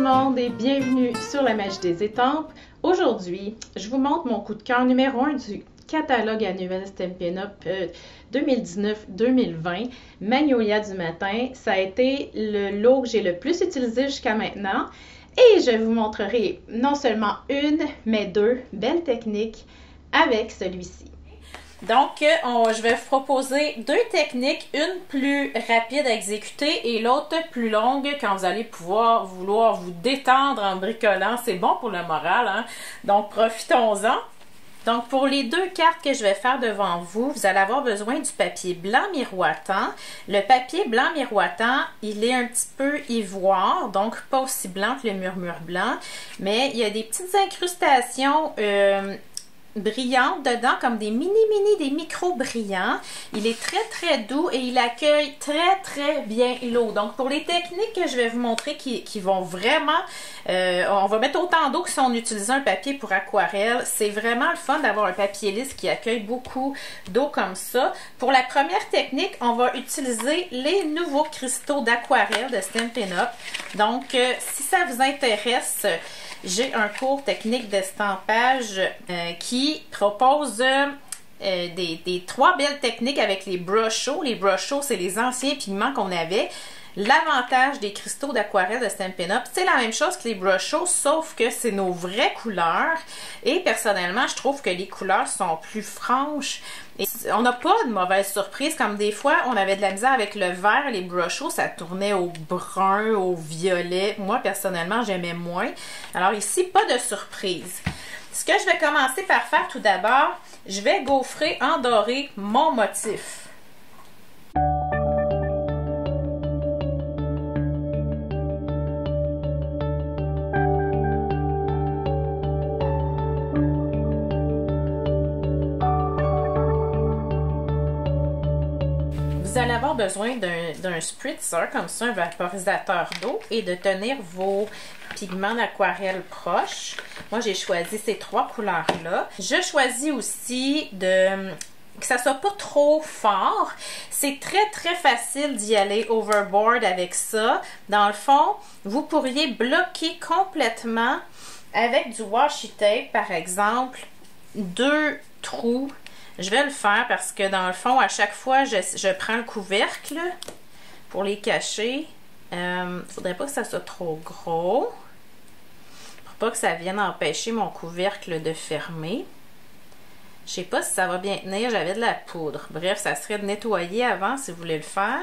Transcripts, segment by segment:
Le monde et bienvenue sur la magie des étampes. Aujourd'hui, je vous montre mon coup de cœur numéro 1 du catalogue annuel Stampin' Up 2019-2020, Magnolia du matin. Ça a été le lot que j'ai le plus utilisé jusqu'à maintenant. Et je vous montrerai non seulement une, mais deux belles techniques avec celui-ci. Donc, je vais vous proposer deux techniques, une plus rapide à exécuter et l'autre plus longue quand vous allez pouvoir vouloir vous détendre en bricolant. C'est bon pour le moral, hein? Donc, profitons-en. Donc, pour les deux cartes que je vais faire devant vous, vous allez avoir besoin du papier blanc miroitant. Le papier blanc miroitant, il est un petit peu ivoire, donc pas aussi blanc que le murmure blanc, mais il y a des petites incrustations euh, brillantes dedans, comme des mini-mini, des micros brillants. Il est très, très doux et il accueille très, très bien l'eau. Donc, pour les techniques que je vais vous montrer qui, vont vraiment... Euh, on va mettre autant d'eau que si on utilisait un papier pour aquarelle. C'est vraiment le fun d'avoir un papier lisse qui accueille beaucoup d'eau comme ça. Pour la première technique, on va utiliser les nouveaux cristaux d'aquarelle de Stampin' Up. Donc, euh, si ça vous intéresse j'ai un cours technique d'estampage euh, qui propose euh, des, trois belles techniques avec les brushes Les brushes c'est les anciens pigments qu'on avait. L'avantage des cristaux d'aquarelle de Stampin' Up, c'est la même chose que les brush sauf que c'est nos vraies couleurs. Et personnellement, je trouve que les couleurs sont plus franches. Et on n'a pas de mauvaise surprise, comme des fois, on avait de la misère avec le vert, les brush ça tournait au brun, au violet. Moi, personnellement, j'aimais moins. Alors ici, pas de surprise. Ce que je vais commencer par faire tout d'abord, je vais gaufrer en doré mon motif. vous allez avoir besoin d'un spritzer, comme ça, un vaporisateur d'eau, et de tenir vos pigments d'aquarelle proches. Moi, j'ai choisi ces trois couleurs-là. Je choisis aussi de que ça soit pas trop fort. C'est très très facile d'y aller overboard avec ça. Dans le fond, vous pourriez bloquer complètement avec du washi tape, par exemple, deux trous je vais le faire parce que dans le fond, à chaque fois, je, prends le couvercle pour les cacher. Euh, faudrait pas que ça soit trop gros. Pour pas que ça vienne empêcher mon couvercle de fermer. Je sais pas si ça va bien tenir, j'avais de la poudre. Bref, ça serait de nettoyer avant si vous voulez le faire.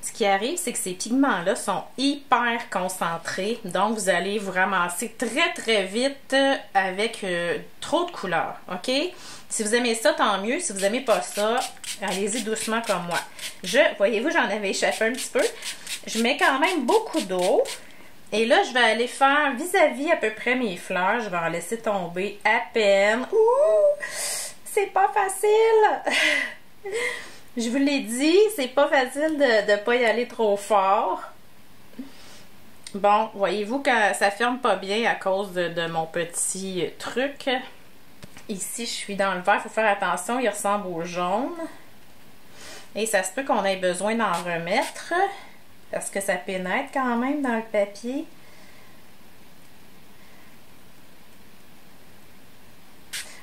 Ce qui arrive, c'est que ces pigments-là sont hyper concentrés. Donc, vous allez vous ramasser très, très vite avec euh, trop de couleurs. OK? Si vous aimez ça, tant mieux. Si vous n'aimez pas ça, allez-y doucement comme moi. Je, voyez-vous, j'en avais échappé un petit peu. Je mets quand même beaucoup d'eau. Et là, je vais aller faire vis-à-vis -à, peu près mes fleurs. Je vais en laisser tomber à peine. Ouh! C'est pas facile! je vous l'ai dit, c'est pas facile de ne pas y aller trop fort. Bon, voyez-vous que ça ferme pas bien à cause de mon petit truc. Ici, je suis dans le vert. Il faut faire attention, il ressemble au jaune. Et ça se peut qu'on ait besoin d'en remettre parce que ça pénètre quand même dans le papier.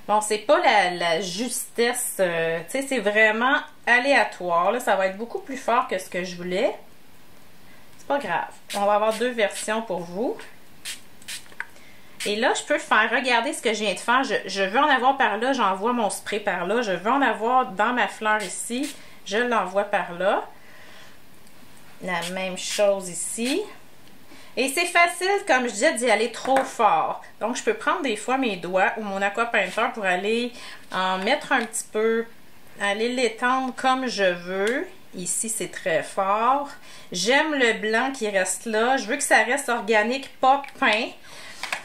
Bon, c'est pas la, justesse, euh, tu sais, c'est vraiment aléatoire. Là, ça va être beaucoup plus fort que ce que je voulais. C'est pas grave. On va avoir deux versions pour vous. Et là, je peux faire, regarder ce que je viens de faire. Je, veux en avoir par là, j'envoie mon spray par là. Je veux en avoir dans ma fleur ici, je l'envoie par là. La même chose ici. Et c'est facile, comme je disais, d'y aller trop fort. Donc, je peux prendre des fois mes doigts ou mon aqua painter pour aller en mettre un petit peu, aller l'étendre comme je veux. Ici, c'est très fort. J'aime le blanc qui reste là. Je veux que ça reste organique, pas peint.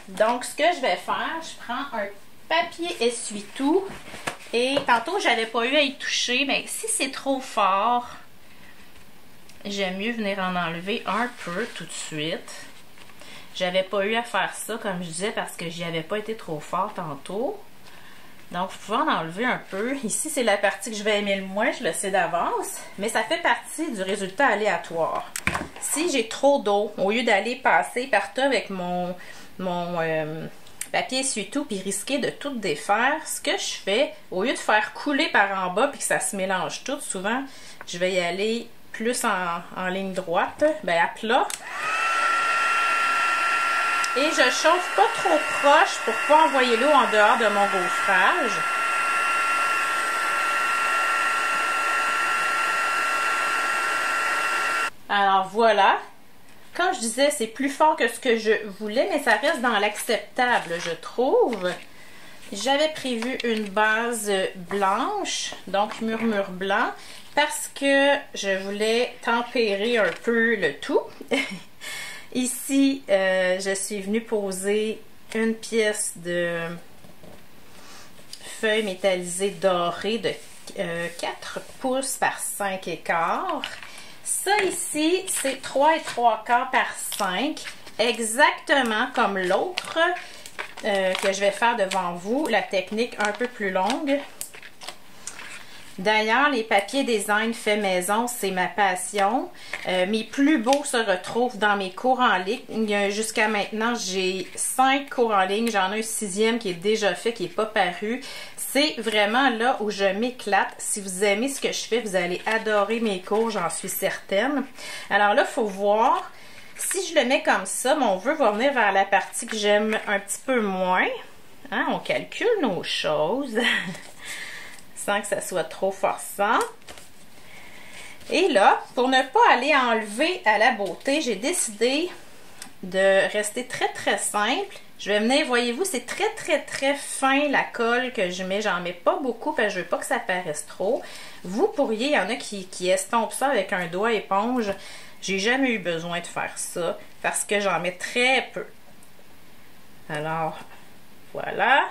Donc, ce que je vais faire, je prends un papier essuie-tout. Et tantôt, j'avais pas eu à y toucher, mais si c'est trop fort, j'aime mieux venir en enlever un peu tout de suite. J'avais pas eu à faire ça, comme je disais, parce que j'y avais pas été trop fort tantôt. Donc, vous pouvez en enlever un peu. Ici, c'est la partie que je vais aimer le moins, je le sais d'avance. Mais ça fait partie du résultat aléatoire. si j'ai trop d'eau, au lieu d'aller passer partout avec mon, euh, papier essuie-tout puis risquer de tout défaire, ce que je fais, au lieu de faire couler par en bas puis que ça se mélange tout, souvent, je vais y aller plus en, ligne droite, ben à plat. Et je chauffe pas trop proche pour pas envoyer l'eau en dehors de mon gaufrage. Alors voilà. Comme je disais, c'est plus fort que ce que je voulais, mais ça reste dans l'acceptable, je trouve. J'avais prévu une base blanche, donc murmure blanc, parce que je voulais tempérer un peu le tout. Ici, euh, je suis venue poser une pièce de feuille métallisée dorée de 4 euh, pouces par 5 écarts. Ça ici, c'est 3 et 3 quarts par 5, exactement comme l'autre euh, que je vais faire devant vous, la technique un peu plus longue. D'ailleurs, les papiers design fait maison, c'est ma passion. Euh, mes plus beaux se retrouvent dans mes cours en ligne. Jusqu'à maintenant, j'ai cinq cours en ligne. J'en ai un sixième qui est déjà fait, qui n'est pas paru. C'est vraiment là où je m'éclate. Si vous aimez ce que je fais, vous allez adorer mes cours, j'en suis certaine. Alors là, il faut voir. Si je le mets comme ça, mon vœu va venir vers la partie que j'aime un petit peu moins. Hein, on calcule nos choses sans que ça soit trop forçant. Et là, pour ne pas aller enlever à la beauté, j'ai décidé de rester très très simple je vais venir, voyez-vous, c'est très très très fin la colle que je mets. J'en mets pas beaucoup parce que je veux pas que ça paraisse trop. Vous pourriez, il y en a qui, qui estompent ça avec un doigt éponge. J'ai jamais eu besoin de faire ça parce que j'en mets très peu. Alors, voilà.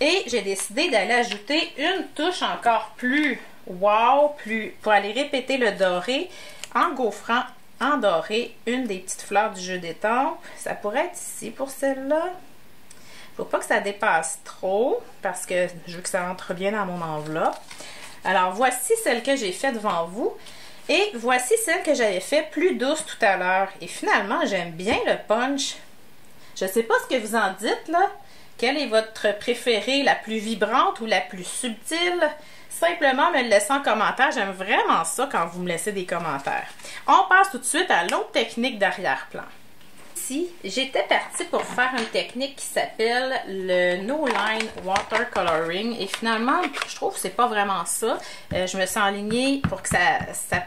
Et j'ai décidé d'aller ajouter une touche encore plus wow, plus pour aller répéter le doré en gaufrant en doré une des petites fleurs du jeu d'étampes. Ça pourrait être ici pour celle-là. Faut pas que ça dépasse trop parce que je veux que ça rentre bien dans mon enveloppe. Alors, voici celle que j'ai faite devant vous. Et voici celle que j'avais fait plus douce tout à l'heure. Et finalement, j'aime bien le punch. Je ne sais pas ce que vous en dites, là. Quelle est votre préférée, la plus vibrante ou la plus subtile? simplement me le laisser en commentaire. J'aime vraiment ça quand vous me laissez des commentaires. On passe tout de suite à l'autre technique d'arrière-plan. J'étais partie pour faire une technique qui s'appelle le No Line Watercoloring et finalement, je trouve que c'est pas vraiment ça. Euh, je me suis alignée pour que ça, ça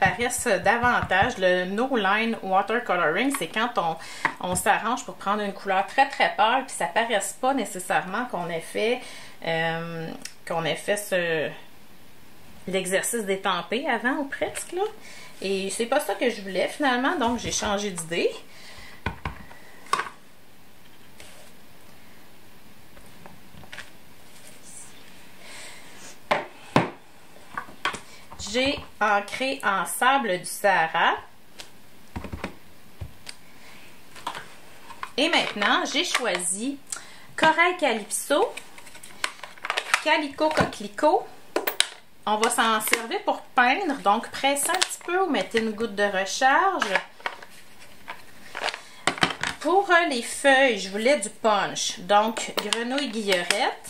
davantage. Le No Line Watercoloring, c'est quand on, on s'arrange pour prendre une couleur très très pâle puis ça paraisse pas nécessairement qu'on ait fait euh, qu'on ait fait ce l'exercice d'étamper avant ou presque. Là. Et c'est pas ça que je voulais finalement, donc j'ai changé d'idée. J'ai ancré en sable du Sahara. Et maintenant, j'ai choisi Corail Calypso, Calico Coquelicot, on va s'en servir pour peindre. Donc, pressez un petit peu ou mettez une goutte de recharge. Pour les feuilles, je voulais du punch. Donc, grenouille guillerette.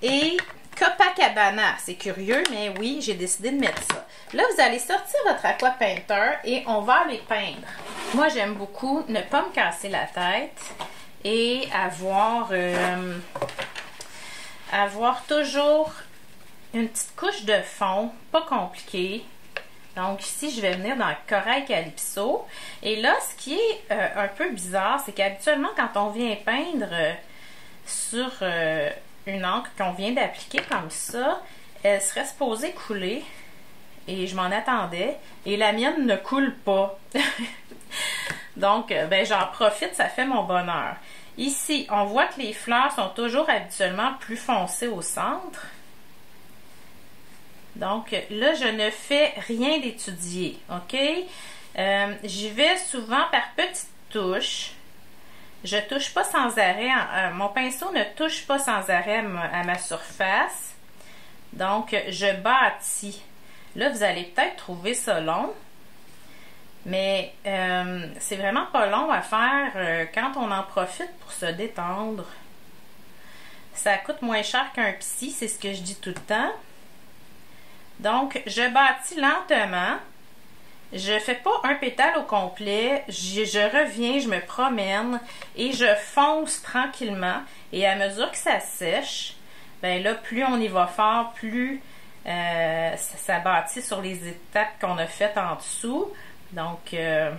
Et Copacabana. C'est curieux, mais oui, j'ai décidé de mettre ça. Là, vous allez sortir votre aqua painter et on va les peindre. Moi, j'aime beaucoup ne pas me casser la tête et avoir, euh, avoir toujours une petite couche de fond, pas compliquée. Donc ici, je vais venir dans Corail Calypso. Et là, ce qui est euh, un peu bizarre, c'est qu'habituellement, quand on vient peindre euh, sur une encre qu'on vient d'appliquer comme ça, elle serait supposée couler. Et je m'en attendais. Et la mienne ne coule pas. Donc, ben, j'en profite, ça fait mon bonheur. Ici, on voit que les fleurs sont toujours habituellement plus foncées au centre. Donc là, je ne fais rien d'étudié, OK? Euh, J'y vais souvent par petites touches. Je touche pas sans arrêt. Mon pinceau ne touche pas sans arrêt à ma surface. Donc, je bâtis. Là, vous allez peut-être trouver ça long. Mais euh, c'est vraiment pas long à faire euh, quand on en profite pour se détendre. Ça coûte moins cher qu'un psy, c'est ce que je dis tout le temps. Donc, je bâtis lentement. Je fais pas un pétale au complet. Je, reviens, je me promène et je fonce tranquillement. Et à mesure que ça sèche, ben là, plus on y va fort, plus euh, ça, bâtit sur les étapes qu'on a faites en dessous. Donc, euh,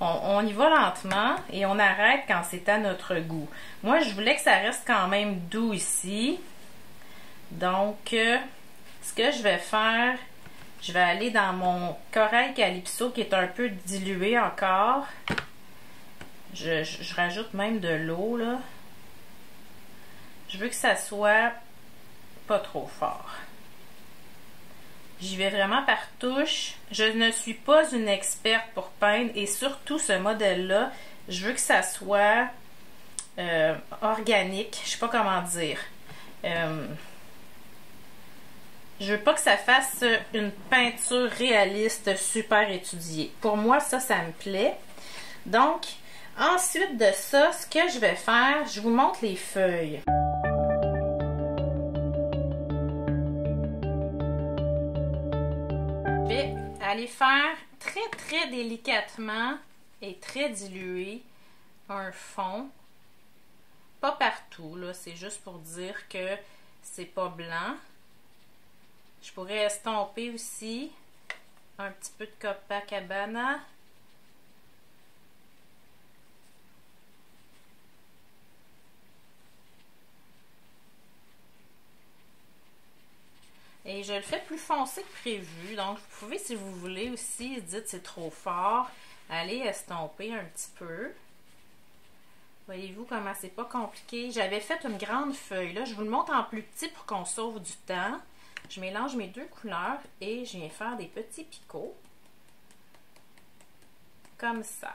on, on, y va lentement et on arrête quand c'est à notre goût. Moi, je voulais que ça reste quand même doux ici. Donc, euh, ce que je vais faire, je vais aller dans mon corail calypso qui est un peu dilué encore. Je, rajoute même de l'eau, là. Je veux que ça soit pas trop fort. J'y vais vraiment par touche. Je ne suis pas une experte pour peindre et surtout ce modèle-là, je veux que ça soit euh, organique. Je sais pas comment dire. Euh, je veux pas que ça fasse une peinture réaliste super étudiée. Pour moi, ça, ça me plaît. Donc, ensuite de ça, ce que je vais faire, je vous montre les feuilles. aller faire très très délicatement et très dilué un fond. Pas partout, là, c'est juste pour dire que c'est pas blanc. Je pourrais estomper aussi un petit peu de Copacabana. Et je le fais plus foncé que prévu. Donc, vous pouvez, si vous voulez aussi, dites c'est trop fort, aller estomper un petit peu. Voyez-vous comment c'est pas compliqué? J'avais fait une grande feuille. Là, je vous le montre en plus petit pour qu'on sauve du temps. Je mélange mes deux couleurs et je viens faire des petits picots. Comme ça.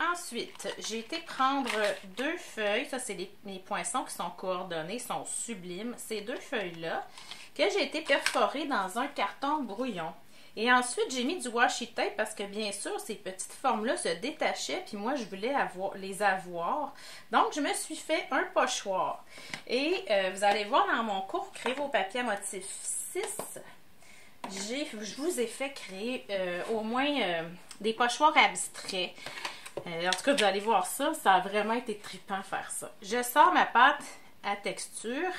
Ensuite, j'ai été prendre deux feuilles. Ça, c'est les, poinçons qui sont coordonnés, sont sublimes. Ces deux feuilles-là, que j'ai été perforées dans un carton brouillon. Et ensuite, j'ai mis du washi tape parce que bien sûr, ces petites formes-là se détachaient, puis moi, je voulais les avoir. Donc, je me suis fait un pochoir. Et euh, vous allez voir dans mon cours Créer vos papiers à motif 6, je vous ai fait créer euh, au moins euh, des pochoirs abstraits. en tout cas, vous allez voir ça, ça a vraiment été trippant faire ça. Je sors ma pâte à texture.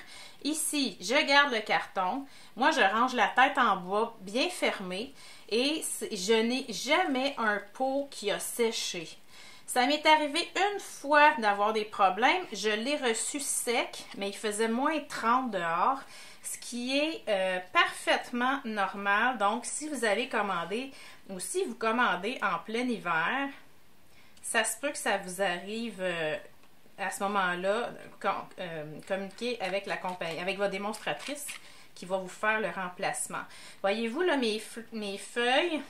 Ici, je garde le carton. Moi, je range la tête en bois bien fermée et je n'ai jamais un pot qui a séché. Ça m'est arrivé une fois d'avoir des problèmes. Je l'ai reçu sec, mais il faisait moins 30 dehors, ce qui est euh, parfaitement normal. Donc, si vous allez commander ou si vous commandez en plein hiver, ça se peut que ça vous arrive euh, à ce moment-là, euh, communiquer avec la compagnie, avec votre démonstratrice qui va vous faire le remplacement. Voyez-vous, là, mes, mes feuilles,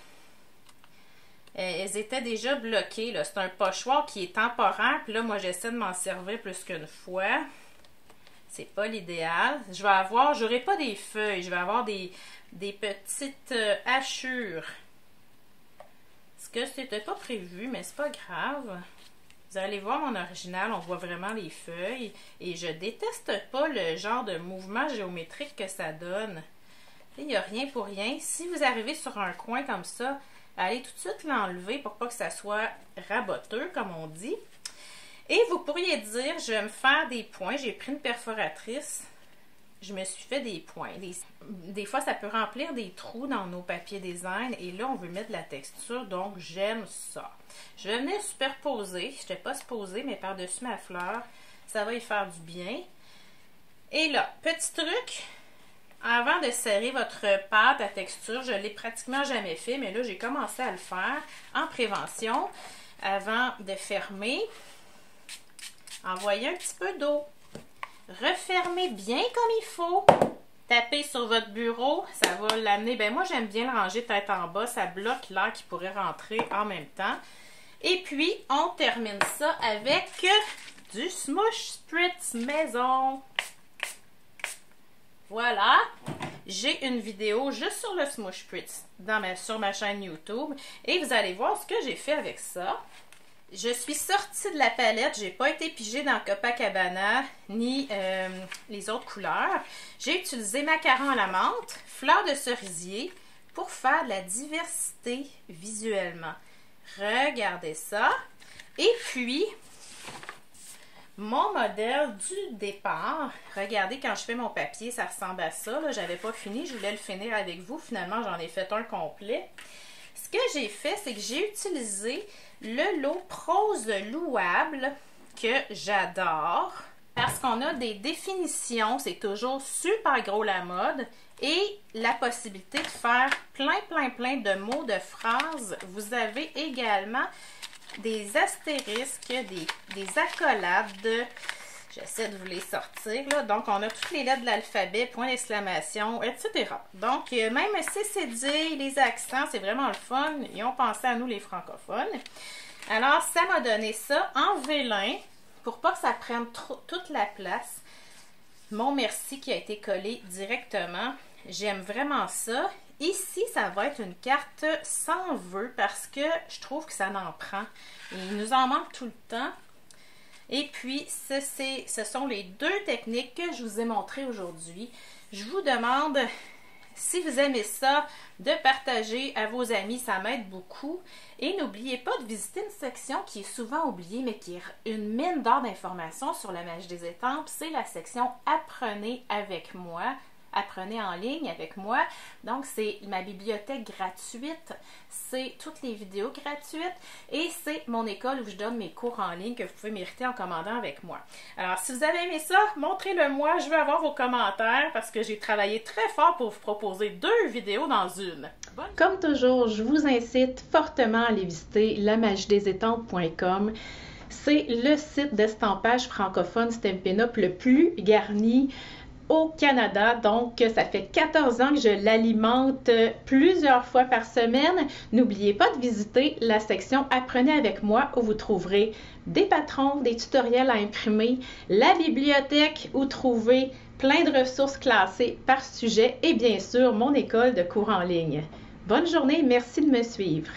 elles étaient déjà bloquées. C'est un pochoir qui est temporaire. Puis là, moi, j'essaie de m'en servir plus qu'une fois. C'est pas l'idéal. Je vais avoir, j'aurai pas des feuilles, je vais avoir des, des petites euh, hachures. Ce que c'était pas prévu, mais c'est pas grave. Vous allez voir mon original, on voit vraiment les feuilles. Et je déteste pas le genre de mouvement géométrique que ça donne. Il n'y a rien pour rien. Si vous arrivez sur un coin comme ça, allez tout de suite l'enlever pour pas que ça soit raboteux, comme on dit. Et vous pourriez dire, je vais me faire des points. J'ai pris une perforatrice je me suis fait des points. Des, fois, ça peut remplir des trous dans nos papiers design et là, on veut mettre de la texture, donc j'aime ça. Je vais venir superposer. Je n'étais pas supposée, mais par-dessus ma fleur, ça va y faire du bien. Et là, petit truc, avant de serrer votre pâte à texture, je l'ai pratiquement jamais fait, mais là, j'ai commencé à le faire en prévention avant de fermer. Envoyez un petit peu d'eau. Refermez bien comme il faut. Tapez sur votre bureau, ça va l'amener. Ben moi, j'aime bien le ranger tête en bas. Ça bloque l'air qui pourrait rentrer en même temps. Et puis, on termine ça avec du Smush Spritz maison. Voilà. j'ai une vidéo juste sur le Smoosh Spritz sur ma chaîne YouTube et vous allez voir ce que j'ai fait avec ça. Je suis sortie de la palette, j'ai pas été pigée dans Copacabana ni euh, les autres couleurs. J'ai utilisé macaron à la menthe, fleur de cerisier pour faire de la diversité visuellement. Regardez ça. Et puis, mon modèle du départ, regardez quand je fais mon papier, ça ressemble à ça. J'avais pas fini, je voulais le finir avec vous. Finalement, j'en ai fait un complet. Ce que j'ai fait, c'est que j'ai utilisé le lot prose louable que j'adore parce qu'on a des définitions, c'est toujours super gros la mode et la possibilité de faire plein, plein, plein de mots, de phrases. Vous avez également des astérisques, des, des accolades. J'essaie de vous les sortir. Là. Donc, on a toutes les lettres de l'alphabet, point d'exclamation, etc. Donc, euh, même CCD, les accents, c'est vraiment le fun. Ils ont pensé à nous, les francophones. Alors, ça m'a donné ça en vélin pour pas que ça prenne toute la place. Mon merci qui a été collé directement. J'aime vraiment ça. Ici, ça va être une carte sans vœux parce que je trouve que ça n'en prend. il nous en manque tout le temps. Et puis, ce, sont les deux techniques que je vous ai montrées aujourd'hui. Je vous demande si vous aimez ça, de partager à vos amis, ça m'aide beaucoup. Et n'oubliez pas de visiter une section qui est souvent oubliée, mais qui est une mine d'or d'informations sur la magie des étampes. C'est la section Apprenez avec moi apprenez en ligne avec moi. Donc, c'est ma bibliothèque gratuite, c'est toutes les vidéos gratuites et c'est mon école où je donne mes cours en ligne que vous pouvez mériter en commandant avec moi. Alors, si vous avez aimé ça, montrez-le moi. Je veux avoir vos commentaires parce que j'ai travaillé très fort pour vous proposer deux vidéos dans une. Comme toujours, je vous incite fortement à aller visiter lamagiedesétampes.com. C'est le site d'estampage francophone Stampin' Up le plus garni au Canada. Donc, ça fait 14 ans que je l'alimente plusieurs fois par semaine. N'oubliez pas de visiter la section Apprenez avec moi où vous trouverez des patrons, des tutoriels à imprimer, la bibliothèque où trouver plein de ressources classées par sujet et bien sûr mon école de cours en ligne. Bonne journée, merci de me suivre.